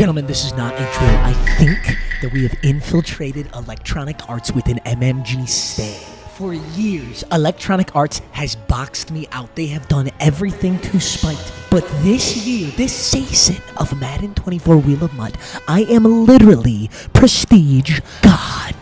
Gentlemen, this is not a drill. I think that we have infiltrated Electronic Arts with an MMG stay. For years, Electronic Arts has boxed me out. They have done everything to spite me. But this year, this season of Madden 24 Wheel of MUT, I am literally Prestige God.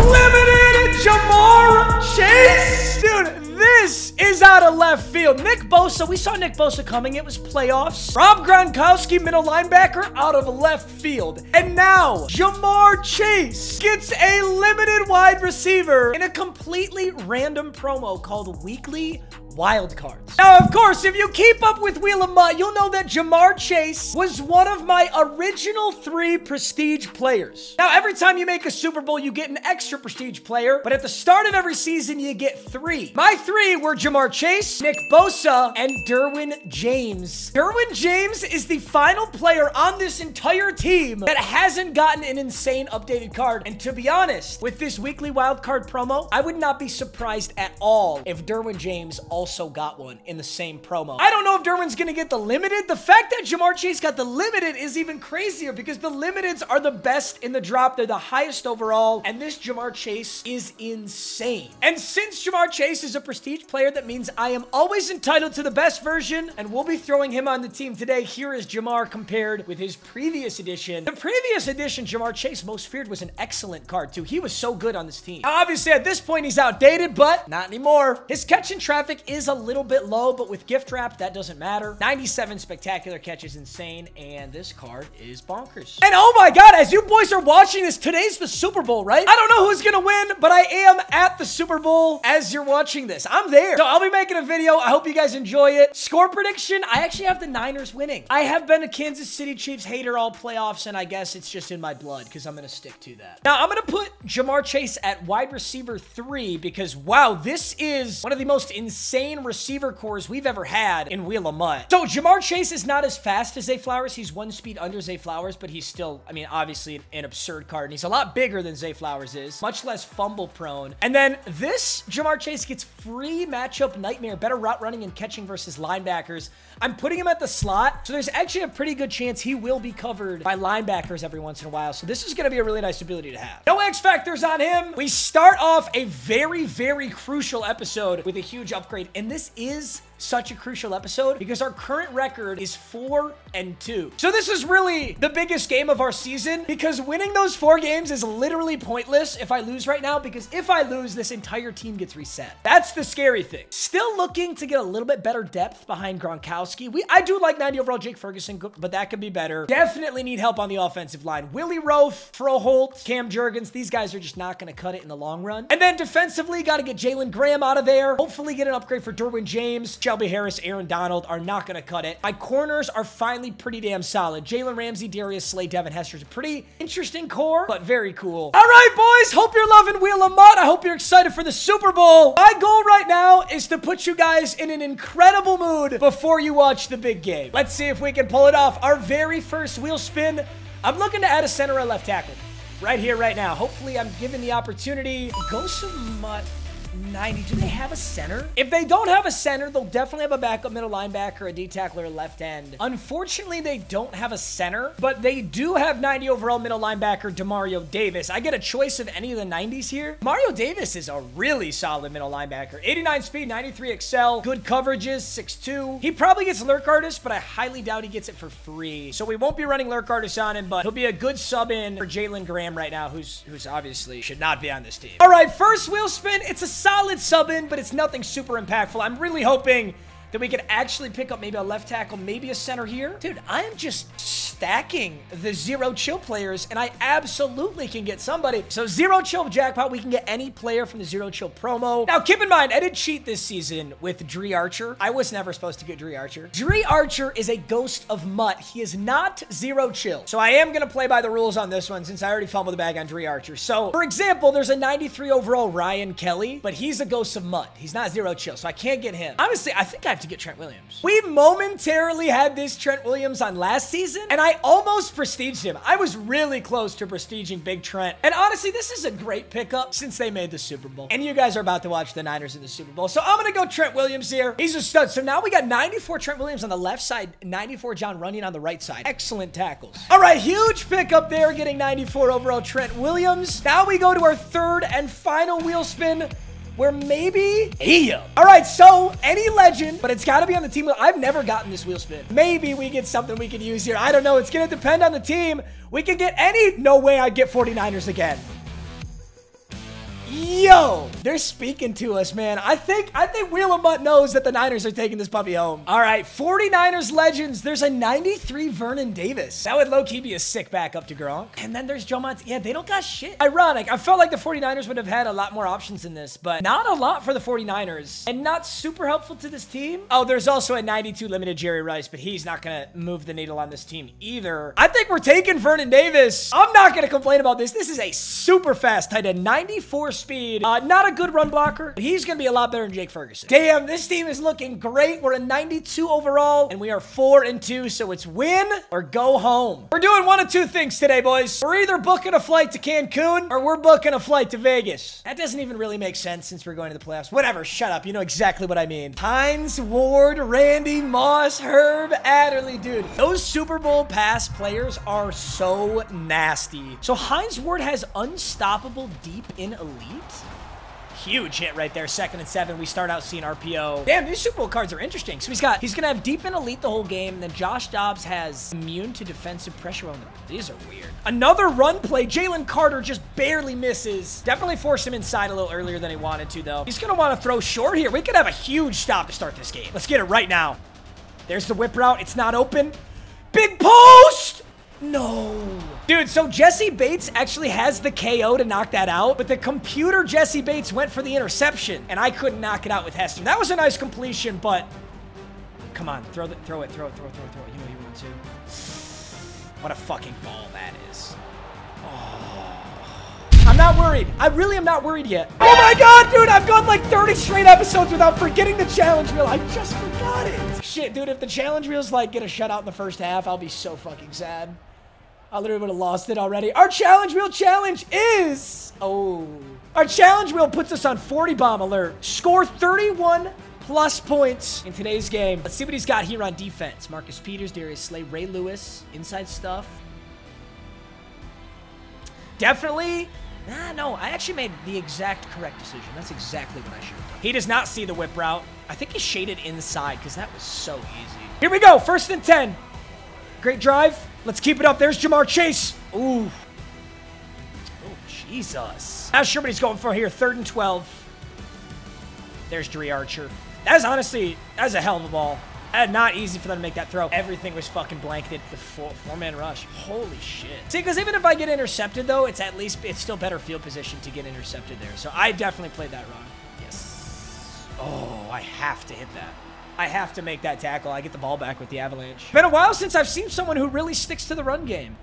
Limited Ja'Marr Chase? Dude, this is out of left field. Nick Bosa, we saw Nick Bosa coming. It was playoffs. Rob Gronkowski, middle linebacker, out of left field. And now, Ja'Marr Chase gets a limited wide receiver in a completely random promo called Weekly wild cards. Now, of course, if you keep up with Wheel of MUT, you'll know that Ja'Marr Chase was one of my original three prestige players. Now, every time you make a Super Bowl, you get an extra prestige player, but at the start of every season, you get three. My three were Ja'Marr Chase, Nick Bosa, and Derwin James. Derwin James is the final player on this entire team that hasn't gotten an insane updated card. And to be honest, with this weekly wild card promo, I would not be surprised at all if Derwin James also also got one in the same promo. I don't know if Derwin's gonna get the limited. The fact that Ja'Marr Chase got the limited is even crazier because the limiteds are the best in the drop. They're the highest overall, and this Ja'Marr Chase is insane. And since Ja'Marr Chase is a prestige player, that means I am always entitled to the best version, and we'll be throwing him on the team today. Here is Ja'Marr compared with his previous edition. The previous edition, Ja'Marr Chase Most Feared was an excellent card too. He was so good on this team. Obviously, at this point, he's outdated, but not anymore. His catch and traffic is a little bit low, but with gift wrap, that doesn't matter. 97 spectacular catch is insane, and this card is bonkers. And oh my god, as you boys are watching this, today's the Super Bowl, right? I don't know who's gonna win, but I am at the Super Bowl as you're watching this. I'm there. So I'll be making a video. I hope you guys enjoy it. Score prediction, I actually have the Niners winning. I have been a Kansas City Chiefs hater all playoffs, and I guess it's just in my blood because I'm gonna stick to that. Now, I'm gonna put Ja'Marr Chase at wide receiver three because, wow, this is one of the most insane receiver cores we've ever had in Wheel of MUT. So Ja'Marr Chase is not as fast as Zay Flowers. He's one speed under Zay Flowers, but he's still, I mean, obviously an absurd card. And he's a lot bigger than Zay Flowers is, much less fumble prone. And then this Ja'Marr Chase gets free matchup nightmare, better route running and catching versus linebackers. I'm putting him at the slot, so there's actually a pretty good chance he will be covered by linebackers every once in a while. So this is going to be a really nice ability to have. No X factors on him. We start off a very, very crucial episode with a huge upgrade, and this is such a crucial episode because our current record is four and two. So this is really the biggest game of our season because winning those four games is literally pointless if I lose right now because if I lose, this entire team gets reset. That's the scary thing. Still looking to get a little bit better depth behind Gronkowski. We I do like 90 overall Jake Ferguson, but that could be better. Definitely need help on the offensive line. Willie Roaf, Froholt, Cam Jurgens, these guys are just not going to cut it in the long run. And then defensively, got to get Jalen Graham out of there. Hopefully get an upgrade for Derwin James. Shelby Harris, Aaron Donald are not going to cut it. My corners are finally pretty damn solid. Jalen Ramsey, Darius Slay, Devin Hester's a pretty interesting core, but very cool. All right, boys. Hope you're loving Wheel of MUT. I hope you're excited for the Super Bowl. My goal right now is to put you guys in an incredible mood before you watch the big game. Let's see if we can pull it off. Our very first wheel spin. I'm looking to add a center or left tackle right here, right now. Hopefully, I'm given the opportunity. Go some mud. 90. Do they have a center? If they don't have a center, they'll definitely have a backup middle linebacker, a D tackler, left end. Unfortunately, they don't have a center, but they do have 90 overall middle linebacker Demario Davis. I get a choice of any of the 90s here. Mario Davis is a really solid middle linebacker. 89 speed, 93 excel, good coverages, 6'2". He probably gets Lurk Artist, but I highly doubt he gets it for free. So we won't be running Lurk Artist on him, but he'll be a good sub in for Jalen Graham right now, who's who's obviously should not be on this team. All right, first wheel spin. It's a solid sub in, but it's nothing super impactful. I'm really hoping that we could actually pick up maybe a left tackle, maybe a center here. Dude, I am just stacking the zero chill players, and I absolutely can get somebody. So zero chill jackpot, we can get any player from the zero chill promo. Now, keep in mind, I did cheat this season with Dri Archer. I was never supposed to get Dri Archer. Dri Archer is a ghost of MUT. He is not zero chill. So I am going to play by the rules on this one since I already fumbled the bag on Dri Archer. So, for example, there's a 93 overall Ryan Kelly, but he's a ghost of MUT. He's not zero chill, so I can't get him. Honestly, I think I have to get Trent Williams. We momentarily had this Trent Williams on last season, and I almost prestiged him. I was really close to prestiging Big Trent. And honestly, this is a great pickup since they made the Super Bowl. And you guys are about to watch the Niners in the Super Bowl. So I'm going to go Trent Williams here. He's a stud. So now we got 94 Trent Williams on the left side, 94 Jon Runyan on the right side. Excellent tackles. All right, huge pickup there, getting 94 overall Trent Williams. Now we go to our third and final wheel spin where maybe yeah. All right, so any legend, but it's got to be on the team. I've never gotten this wheel spin. Maybe we get something we can use here. I don't know. It's going to depend on the team. We can get any. No way I get 49ers again. Yo, they're speaking to us, man. I think I think Wheel of MUT knows that the Niners are taking this puppy home. All right, 49ers legends. There's a 93 Vernon Davis. That would low-key be a sick backup to Gronk. And then there's Joe Montana. Yeah, they don't got shit. Ironic. I felt like the 49ers would have had a lot more options in this, but not a lot for the 49ers. And not super helpful to this team. Oh, there's also a 92 limited Jerry Rice, but he's not going to move the needle on this team either. I think we're taking Vernon Davis. I'm not going to complain about this. This is a super fast tight end. 94 speed. Uh, not a good run blocker, he's going to be a lot better than Jake Ferguson. Damn, this team is looking great. We're a 92 overall, and we are 4 and 2, so it's win or go home. We're doing one of two things today, boys. We're either booking a flight to Cancun, or we're booking a flight to Vegas. That doesn't even really make sense since we're going to the playoffs. Whatever, shut up. You know exactly what I mean. Hines, Ward, Randy, Moss, Herb, Adderley. Dude, those Super Bowl pass players are so nasty. So Hines Ward has unstoppable deep in elite? Huge hit right there. Second and seven. We start out seeing RPO. Damn, these Super Bowl cards are interesting. So he's got, he's going to have deep and elite the whole game. And then Josh Dobbs has immune to defensive pressure on. These are weird. Another run play. Jalen Carter just barely misses. Definitely forced him inside a little earlier than he wanted to, though. He's going to want to throw short here. We could have a huge stop to start this game. Let's get it right now. There's the whip route. It's not open. Big post! No. Dude, so Jessie Bates actually has the KO to knock that out, but the computer Jessie Bates went for the interception, and I couldn't knock it out with Hester. That was a nice completion, but come on, throw, the, throw it, throw it, throw it, throw it, throw it. You know you want to. What a fucking ball that is. Oh. I'm not worried. I really am not worried yet. Oh my god, dude, I've gone like 30 straight episodes without forgetting the challenge wheel. I just forgot it. Shit, dude, if the challenge wheel's like get a shutout in the first half, I'll be so fucking sad. I literally would have lost it already. Our challenge wheel challenge is... Oh. Our challenge wheel puts us on 40 bomb alert. Score 31 plus points in today's game. Let's see what he's got here on defense. Marcus Peters, Darius Slay, Ray Lewis, inside stuff. Definitely. Nah, no, I actually made the exact correct decision. That's exactly what I should have done. He does not see the whip route. I think he shaded inside because that was so easy. Here we go. First and 10. Great drive. Let's keep it up. There's Ja'Marr Chase. Ooh. Oh, Jesus. Not sure what he's going for here. Third and 12. There's Dri Archer. That's honestly, that's a hell of a ball. And not easy for them to make that throw. Everything was fucking blanketed four, four-man rush. Holy shit. See, because even if I get intercepted, though, it's at least, it's still better field position to get intercepted there. So I definitely played that wrong. Yes. Oh, I have to hit that. I have to make that tackle. I get the ball back with the Avalanche. Been a while since I've seen someone who really sticks to the run game.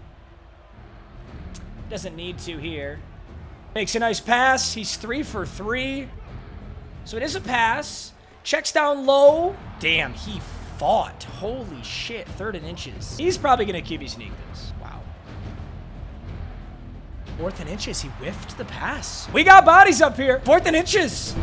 Doesn't need to here. Makes a nice pass. He's three for three. So it is a pass. Checks down low. Damn, he fought. Holy shit. Third and inches. He's probably going to QB sneak this. Wow. Fourth and inches. He whiffed the pass. We got bodies up here. Fourth and inches.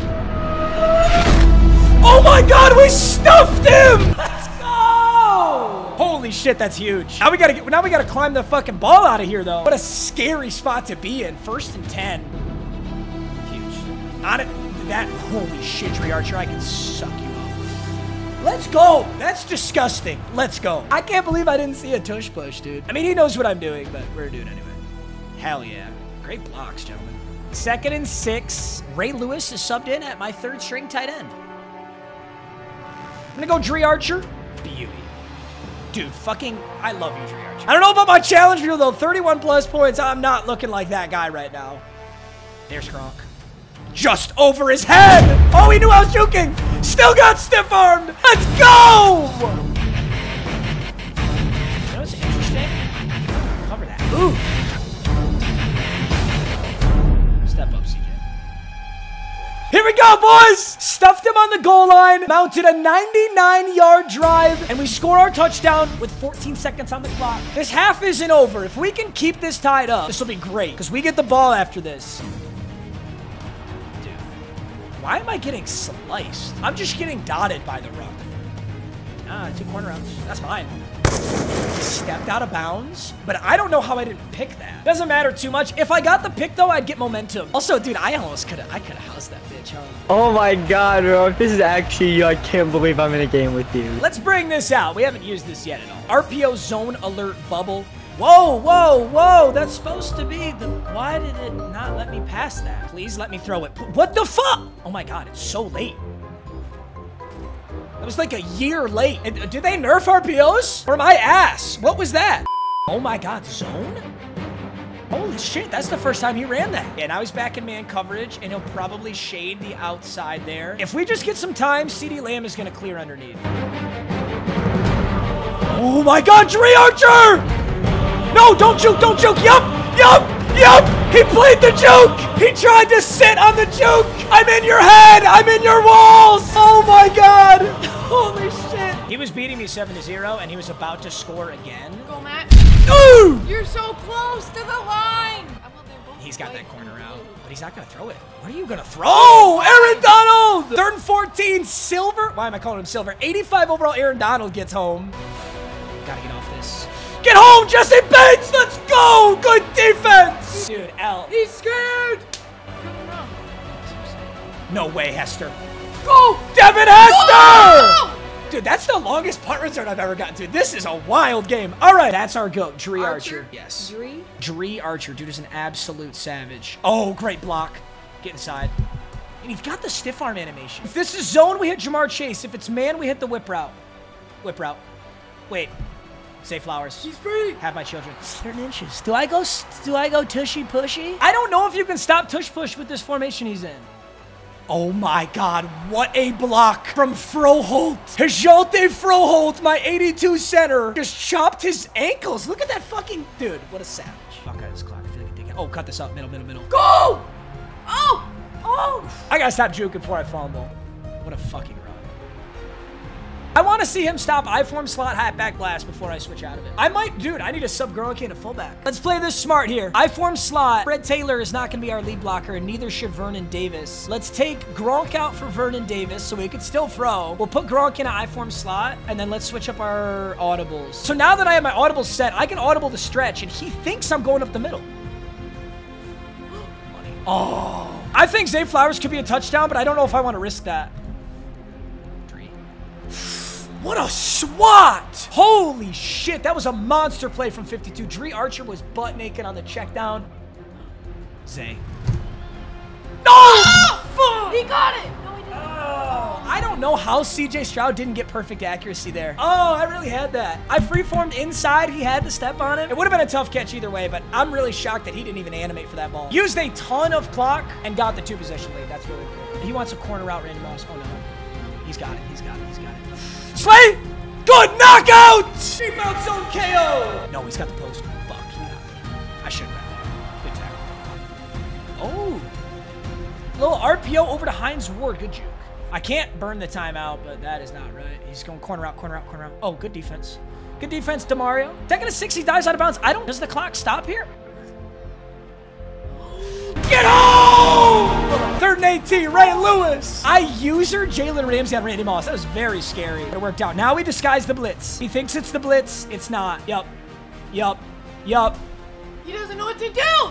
Oh my god, we stuffed him! Let's go! Holy shit, that's huge. Now we gotta get now we gotta climb the fucking ball out of here though. What a scary spot to be in. First and ten. Huge. On it that holy shit, Dri Archer, I can suck you off. Let's go. That's disgusting. Let's go. I can't believe I didn't see a tush push, dude. I mean, he knows what I'm doing, but we're doing anyway. Hell yeah. Great blocks, gentlemen. Second and six. Ray Lewis is subbed in at my third string tight end. I'm gonna go Dri Archer. Beauty. Dude, fucking, I love you, Dri Archer. I don't know about my challenge view, though. 31 plus points. I'm not looking like that guy right now. There's Gronk. Just over his head. Oh, he knew I was joking. Still got stiff armed. Let's go. You know what's interesting? Cover that. Ooh. Here we go, boys! stuffed him on the goal line, mounted a 99 yard drive, and we score our touchdown with 14 seconds on the clock. This half isn't over. If we can keep this tied up, this will be great because we get the ball after this. Dude, why am I getting sliced? I'm just getting dotted by the ruck. Ah, two corner outs. That's fine stepped out of bounds, but I don't know how I didn't pick that. Doesn't matter too much. If I got the pick, though, I'd get momentum. Also, dude, I almost could have I could have housed that bitch, huh? Oh my god, bro. This is actually, you, I can't believe I'm in a game with you. Let's bring this out. We haven't used this yet at all. RPO zone alert bubble. Whoa, whoa, whoa. That's supposed to be the... Why did it not let me pass that? Please let me throw it. What the fuck? Oh my god, it's so late. Was like a year late. Uh, did they nerf RPOs? Or my ass? What was that? Oh my god, zone? Holy shit, that's the first time he ran that. Yeah, now he's back in man coverage, and he'll probably shade the outside there. If we just get some time, CeeDee Lamb is going to clear underneath. Oh my god, Dri Archer! No, don't juke, don't juke. Yup, yup, yup. He played the juke. He tried to sit on the juke. I'm in your head. I'm in your walls. Oh my god. Holy shit. He was beating me 7 to 0, and he was about to score again. Go, Matt. Ooh! You're so close to the line. He's got that corner out, but he's not going to throw it. What are you going to throw? Oh, Aaron Donald! Third and 14, Silver. Why am I calling him Silver? 85 overall, Aaron Donald gets home. Gotta get off this. Get home, Jessie Bates! Let's go! Good defense! Dude, L. He's scared! No way, Hester. Go! Devin Hester! Dude, that's the longest punt return I've ever gotten to. This is a wild game. All right, that's our goat, Dri Archer. Archer? Yes. Dri? Dri Archer. Dude is an absolute savage. Oh, great block. Get inside. And he's got the stiff arm animation. If this is zone, we hit Ja'Marr Chase. If it's man, we hit the whip route. Whip route. Wait. Zay Flowers. He's free. Have my children. Certain inches. Do I go? Do I go tushy pushy? I don't know if you can stop tush push with this formation he's in. Oh my god, what a block from Froholt. Hjalte Froholt, my 82 center, just chopped his ankles. Look at that fucking dude. What a savage. Fuck out this clock. I feel like a dickhead. Oh, cut this up. Middle, middle, middle. Go! Oh! Oh! I gotta stop juking before I fumble. What a fucking. I want to see him stop I form slot halfback blast before I switch out of it. I might, dude, I need a sub Gronk and a fullback. Let's play this smart here. I form slot. Fred Taylor is not going to be our lead blocker, and neither should Vernon Davis. Let's take Gronk out for Vernon Davis so we could still throw. We'll put Gronk in an I form slot, and then let's switch up our audibles. So now that I have my audibles set, I can audible the stretch, and he thinks I'm going up the middle. Oh. I think Zay Flowers could be a touchdown, but I don't know if I want to risk that. Three. What a swat! Holy shit, that was a monster play from 52. Dri Archer was butt naked on the check down. Zay. No! Ah, Fuck! He got it! No, he didn't. Oh, I don't know how CJ Stroud didn't get perfect accuracy there. Oh, I really had that. I freeformed inside. He had to step on it. It would have been a tough catch either way, but I'm really shocked that he didn't even animate for that ball. Used a ton of clock and got the two possession lead. That's really cool. He wants a corner out, Randy Moss. Oh, no. He's got it. He's got it. He's got it. Slay! Good knockout! Out zone KO! No, he's got the post. Fuck, he got it. I should have Good tackle. Oh. Little RPO over to Hines Ward. Good juke. I can't burn the timeout, but that is not right. He's going corner out, corner out, corner out. Oh, good defense. Good defense, Demario. Second to six, he dives out of bounds. I don't. Does the clock stop here? Get home! Third and 18, Ray Lewis. I user Jalen Ramsey on Randy Moss. That was very scary. It worked out. Now we disguise the blitz. He thinks it's the blitz. It's not. Yup. Yup. Yup. He doesn't know what to do!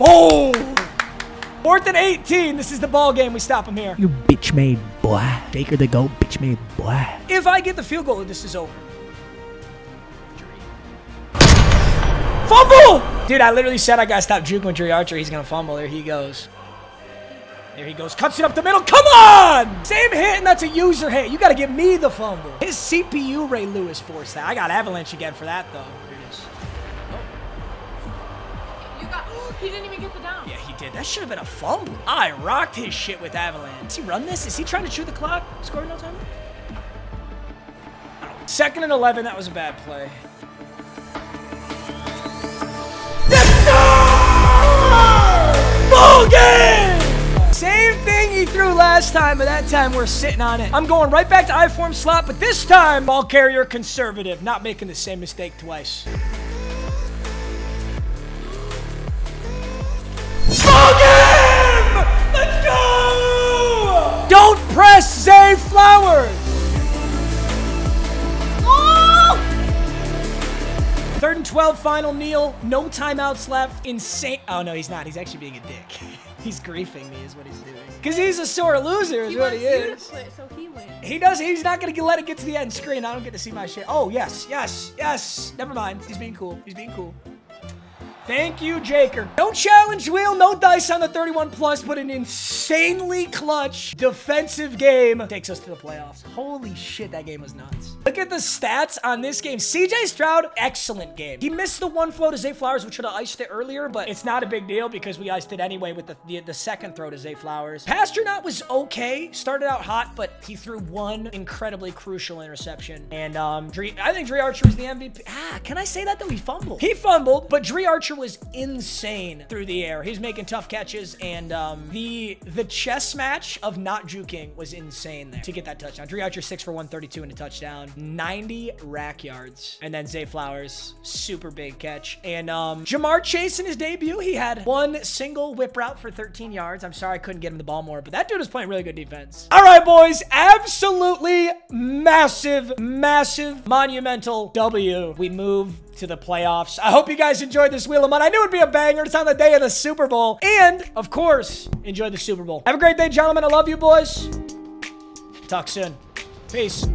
Oh! Fourth and 18. This is the ball game. We stop him here. You bitch made boy. Baker the go, bitch made boy. If I get the field goal, this is over. Fumble! Dude, I literally said I gotta stop juking Dri Archer. He's gonna fumble. There he goes. There he goes. Cuts it up the middle. Come on! Same hit, and that's a user hit. You gotta give me the fumble. His CPU Ray Lewis forced that. I got Avalanche again for that, though. Here it is. You got. He didn't even get the down. Yeah, he did. That should have been a fumble. I rocked his shit with Avalanche. Does he run this? Is he trying to chew the clock? Score in no time? Second and 11. That was a bad play. Last time, but that time we're sitting on it. I'm going right back to I-form slot, but this time, ball carrier conservative. Not making the same mistake twice. Ball game! Let's go! Don't press Zay Flowers! Third and 12, final kneel. No timeouts left. Insane. Oh, no, he's not. He's actually being a dick. he's griefing me, is what he's doing. Because he's a sore loser, is He what he is. quit, so he wins. He does. He's not going to let it get to the end screen. I don't get to see my shit. Oh, yes, yes, yes. Never mind. He's being cool. He's being cool. Thank you, Jaker. No challenge wheel, no dice on the 31 plus, but an insanely clutch defensive game takes us to the playoffs. Holy shit, that game was nuts. Look at the stats on this game. CJ Stroud, excellent game. He missed the one throw to Zay Flowers, which should have iced it earlier, but it's not a big deal because we iced it anyway with the, the, the second throw to Zay Flowers. Pasternaut was okay. Started out hot, but he threw one incredibly crucial interception. And um, Dri, I think Dri Archer was the MVP. Ah, can I say that though? He fumbled. He fumbled, but Dri Archer was insane through the air. He's making tough catches, and um, the the chess match of not juking was insane there to get that touchdown. Dri Archer six for 132 and a touchdown, 90 rack yards, and then Zay Flowers super big catch. And um, Ja'Marr Chase in his debut, he had one single whip route for 13 yards. I'm sorry I couldn't get him the ball more, but that dude was playing really good defense. All right, boys, absolutely massive, massive, monumental W. We move to the playoffs. I hope you guys enjoyed this Wheel of MUT. I knew it'd be a banger. It's on the day of the Super Bowl. And, of course, enjoy the Super Bowl. Have a great day, gentlemen. I love you, boys. Talk soon. Peace.